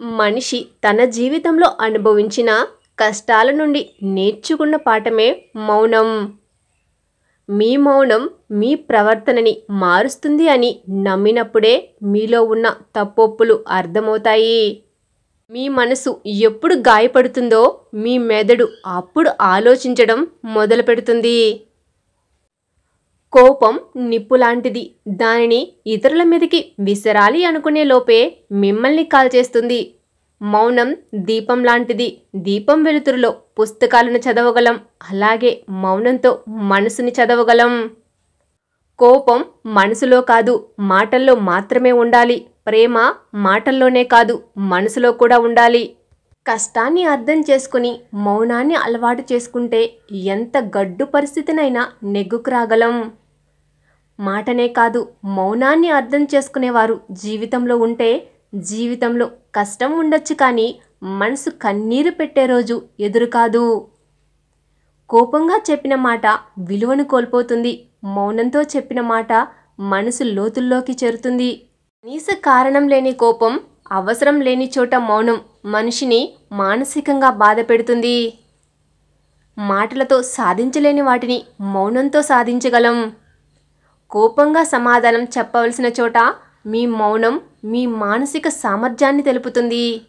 మనిషి తన జీవితంలో అనుభవించిన కష్టాల నుండి నేర్చుకున్న పాఠమే మౌనం. మీ మౌనం మీ ప్రవర్తనని మారుస్తుంది అని నమ్మినప్పుడే మీలో ఉన్న తప్పొప్పులు అర్థమవుతాయి. మీ మనసు ఎప్పుడు గాయపడుతుందో మీ మెదడు అప్పుడు ఆలోచించడం మొదలు పెడుతుంది కోపం నిప్పు లాంటిది దానిని ఇతరుల మీదకి విసరాలి అనుకునే లోపే మిమ్మల్ని కాల్చేస్తుంది మౌనం దీపం లాంటిది. దీపం వెలుతురులో పుస్తకాలను చదవగలం. అలాగే మౌనంతో మనసుని చదవగలం. కోపం మనసులో కాదు మాటల్లో మాత్రమే ఉండాలి. ప్రేమ మాటల్లోనే కాదు మనసులో కూడా ఉండాలి. కష్టాన్ని అర్థం చేసుకుని మౌనాన్ని అలవాటు చేసుకుంటే ఎంత గడ్డు పరిస్థితినైనా నెగ్గుకు రాగలం. మాటనే కాదు మౌనాన్ని అర్థం చేసుకునేవారు జీవితంలో ఉంటే జీవితంలో కష్టం ఉండొచ్చు కానీ మనసు కన్నీరు పెట్టే రోజు ఎదురు కాదు. కోపంగా చెప్పిన మాట విలువను కోల్పోతుంది. మౌనంతో చెప్పిన మాట మనసు లోతుల్లోకి చేరుతుంది. కనీస కారణం లేని కోపం అవసరం లేని చోట మౌనం మనిషిని మానసికంగా బాధ పెడుతుంది. మాటలతో సాధించలేని వాటిని మౌనంతో సాధించగలం. కోపంగా సమాధానం చెప్పవలసిన చోట మీ మౌనం మీ మానసిక సామర్థ్యాన్ని తెలుపుతుంది.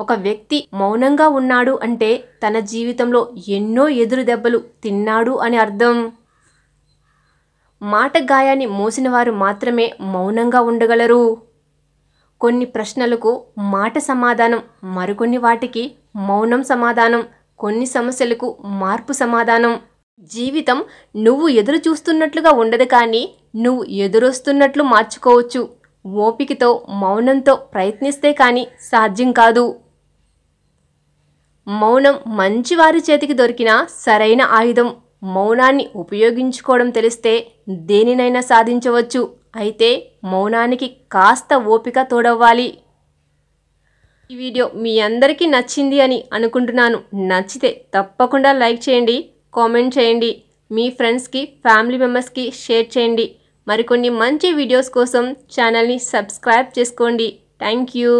ఒక వ్యక్తి మౌనంగా ఉన్నాడు అంటే తన జీవితంలో ఎన్నో ఎదురు దెబ్బలు తిన్నాడు అని అర్థం. మాట గాయాన్ని మోసినవారు మాత్రమే మౌనంగా ఉండగలరు. కొన్ని ప్రశ్నలకు మాట సమాధానం మరికొన్ని వాటికి మౌనం సమాధానం కొన్ని సమస్యలకు మార్పు సమాధానం. జీవితం నువ్వు ఎదురు చూస్తున్నట్లుగా ఉండదు కానీ నువ్వు ఎదురొస్తున్నట్లు మార్చుకోవచ్చు. ఓపికతో మౌనంతో ప్రయత్నిస్తే కానీ సాధ్యం కాదు. మౌనం మంచివారి చేతికి దొరికిన సరైన ఆయుధం. మౌనాన్ని ఉపయోగించుకోవడం తెలిస్తే దేనినైనా సాధించవచ్చు. అయితే మౌనానికి కాస్త ఓపిక తోడవ్వాలి. ఈ వీడియో మీ అందరికీ నచ్చింది అని అనుకుంటున్నాను. నచ్చితే తప్పకుండా లైక్ చేయండి కామెంట్ చేయండి మీ ఫ్రెండ్స్కి ఫ్యామిలీ మెంబర్స్కి షేర్ చేయండి. మరికొన్ని మంచి వీడియోస్ కోసం ఛానల్ని సబ్స్క్రైబ్ చేసుకోండి. Thank you.